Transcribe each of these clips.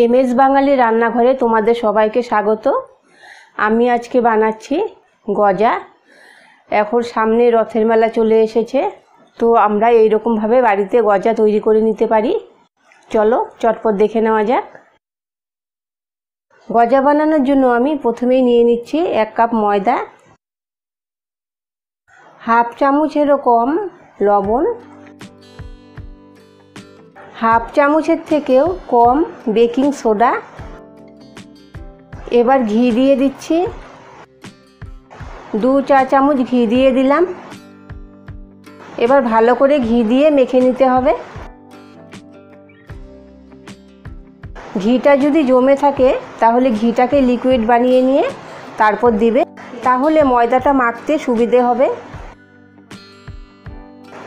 M S বাঙালি রান্নাঘরে তোমাদের সবাইকে স্বাগত। আমি আজকে বানাচ্ছি গজা। এখন সামনে রথের মেলা চলে এসেছে, তো আমরা এইরকমভাবে বাড়িতে গজা তৈরি করে নিতে পারি। চলো, চটপট দেখে নেওয়া যাক। গজা বানানোর জন্য আমি প্রথমেই নিয়ে নিচ্ছি এক কাপ ময়দা, হাফ চামচেরও কম লবণ হাফ চামচের থেকেও কম বেকিং সোডা। এবার ঘি দিয়ে দিচ্ছি। দু চা চামচ ঘি দিয়ে দিলাম। এবার ভালো করে ঘি দিয়ে মেখে নিতে হবে। ঘিটা যদি জমে থাকে, তাহলে ঘিটাকে লিকুইড বানিয়ে নিয়ে তারপর দিবে। তাহলে ময়দাটা মাখতে সুবিধে হবে।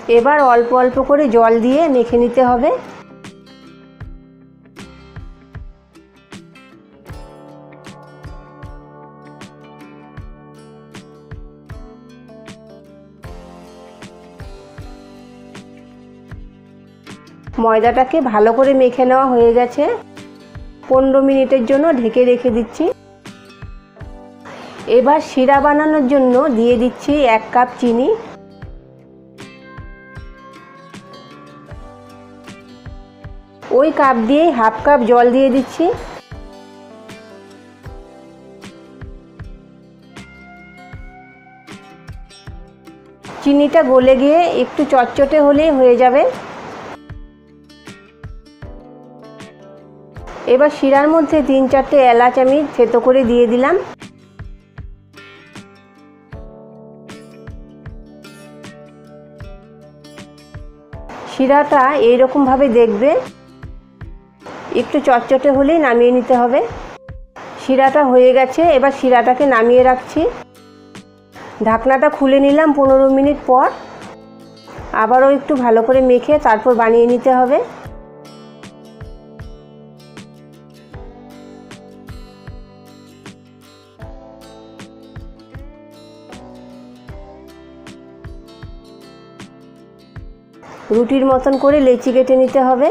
এবার অল্প অল্প করে জল দিয়ে মেখে নিতে হবে। ময়দাটাকে ভালো করে মেখে নেওয়া হয়ে গেছে। পনেরো মিনিটের জন্য ঢেকে রেখে দিচ্ছি। এবার শিরা বানানোর জন্য দিয়ে দিচ্ছি এক কাপ চিনি। ওই কাপ দিয়ে হাফ কাপ জল দিয়ে দিচ্ছি। চিনিটা গলে গিয়ে একটু চটচটে হলেই হয়ে যাবে। এবার শিরার মধ্যে তিন চারটে এলাচ আমি থেতো করে দিয়ে দিলাম। শিরাটা এইরকমভাবে দেখবে। একটু চটচটে হলেই নামিয়ে নিতে হবে। শিরাটা হয়ে গেছে, এবার শিরাটাকে নামিয়ে রাখছি। ঢাকনাটা খুলে নিলাম পনেরো মিনিট পর। আবারও একটু ভালো করে মেখে তারপর বানিয়ে নিতে হবে। রুটির মতন করে লেচি কেটে নিতে হবে।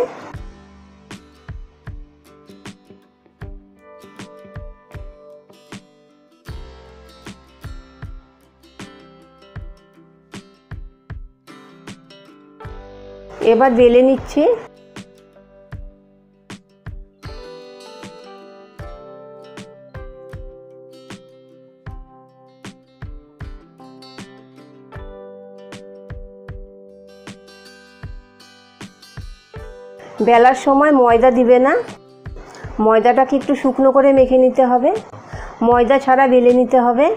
এবার বেলে নিচ্ছি। বেলার সময় ময়দা দিবে না। ময়দাটাকে একটু শুকনো করে মেখে নিতে হবে। ময়দা ছাড়া বেলে নিতে হবে।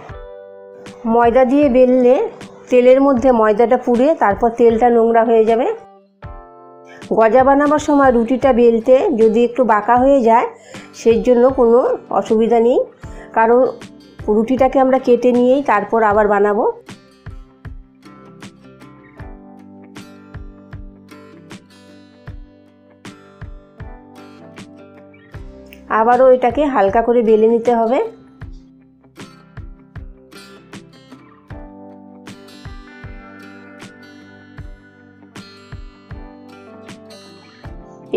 ময়দা দিয়ে বেললে তেলের মধ্যে ময়দাটা পুড়ে তারপর তেলটা নোংরা হয়ে যাবে। গজা বানাবার সময় রুটিটা বেলতে যদি একটু বাঁকা হয়ে যায়, সেই জন্য কোনো অসুবিধা নেই। কারণ রুটিটাকে আমরা কেটে নিয়েই তারপর আবার বানাবো। আবারও এটাকে হালকা করে বেলে নিতে হবে।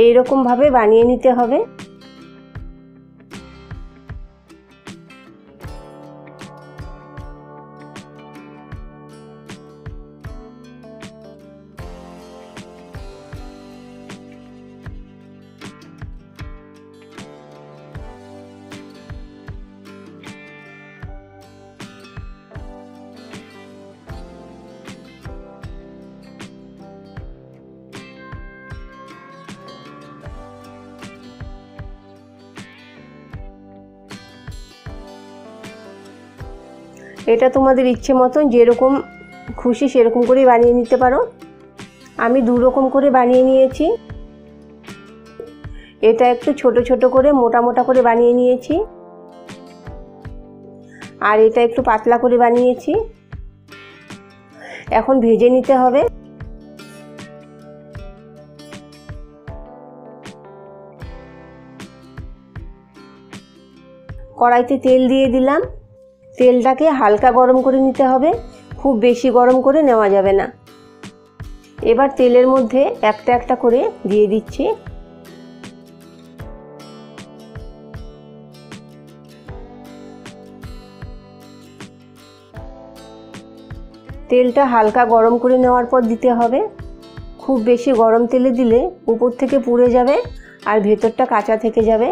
এইরকমভাবে বানিয়ে নিতে হবে। এটা তোমাদের ইচ্ছে মতন যেরকম খুশি সেরকম করেই বানিয়ে নিতে পারো। আমি দু রকম করে বানিয়ে নিয়েছি। এটা একটু ছোট ছোট করে, মোটা মোটা করে বানিয়ে নিয়েছি। আর এটা একটু পাতলা করে বানিয়েছি। এখন ভেজে নিতে হবে। কড়াইতে তেল দিয়ে দিলাম। তেলটাকে হালকা গরম করে নিতে হবে। খুব বেশি গরম করে নেওয়া যাবে না। এবার তেলের মধ্যে একটা একটা করে দিয়ে দিচ্ছি। তেলটা হালকা গরম করে নেওয়ার পর দিতে হবে। খুব বেশি গরম তেলে দিলে উপর থেকে পুড়ে যাবে আর ভেতরটা কাঁচা থেকে যাবে।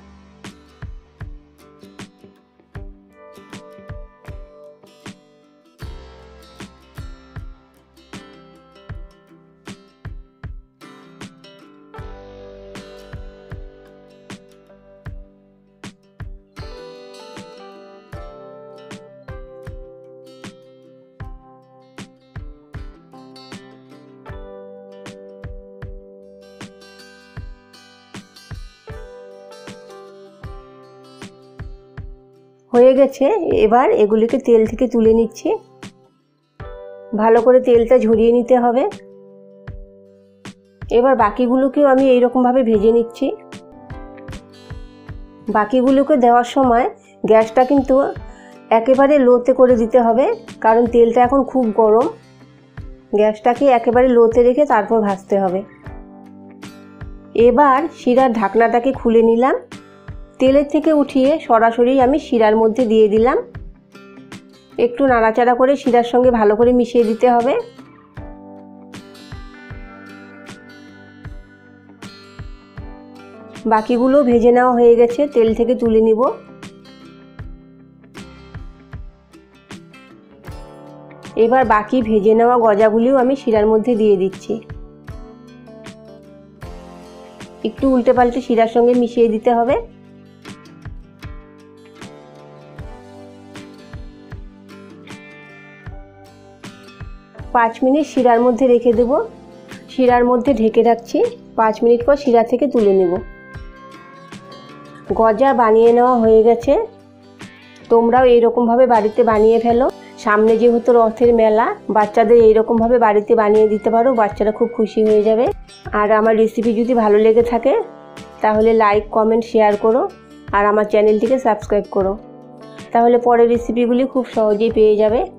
হয়ে গেছে, এবার এগুলিকে তেল থেকে তুলে নিচ্ছি। ভালো করে তেলটা ঝরিয়ে নিতে হবে। এবার বাকিগুলোকেও আমি এইরকমভাবে ভেজে নিচ্ছি। বাকিগুলোকে দেওয়ার সময় গ্যাসটা কিন্তু একেবারে লোতে করে দিতে হবে, কারণ তেলটা এখন খুব গরম। গ্যাসটাকে একেবারে লোতে রেখে তারপর ভাজতে হবে। এবার শিরার ঢাকনাটাকে খুলে নিলাম। তেলের থেকে উঠিয়ে সরাসরি আমি শিরার মধ্যে দিয়ে দিলাম। একটু নাড়াচাড়া করে শিরার সঙ্গে ভালো করে মিশিয়ে দিতে হবে। বাকিগুলো ভেজে নেওয়া হয়ে গেছে, তেল থেকে তুলে নিব। এবার বাকি ভেজে নেওয়া গজাগুলিও আমি শিরার মধ্যে দিয়ে দিচ্ছি। একটু উল্টে পাল্টে শিরার সঙ্গে মিশিয়ে দিতে হবে। পাঁচ মিনিট শিরার মধ্যে রেখে দেব। শিরার মধ্যে ঢেকে রাখছি। পাঁচ মিনিট পর শিরা থেকে তুলে নেব। গজা বানিয়ে নেওয়া হয়ে গেছে। তোমরাও এইরকমভাবে বাড়িতে বানিয়ে ফেলো। সামনে যেহেতু রথের মেলা, বাচ্চাদের এইরকমভাবে বাড়িতে বানিয়ে দিতে পারো, বাচ্চারা খুব খুশি হয়ে যাবে। আর আমার রেসিপি যদি ভালো লেগে থাকে, তাহলে লাইক কমেন্ট শেয়ার করো। আর আমার চ্যানেলটিকে সাবস্ক্রাইব করো। তাহলে পরের রেসিপিগুলি খুব সহজেই পেয়ে যাবে।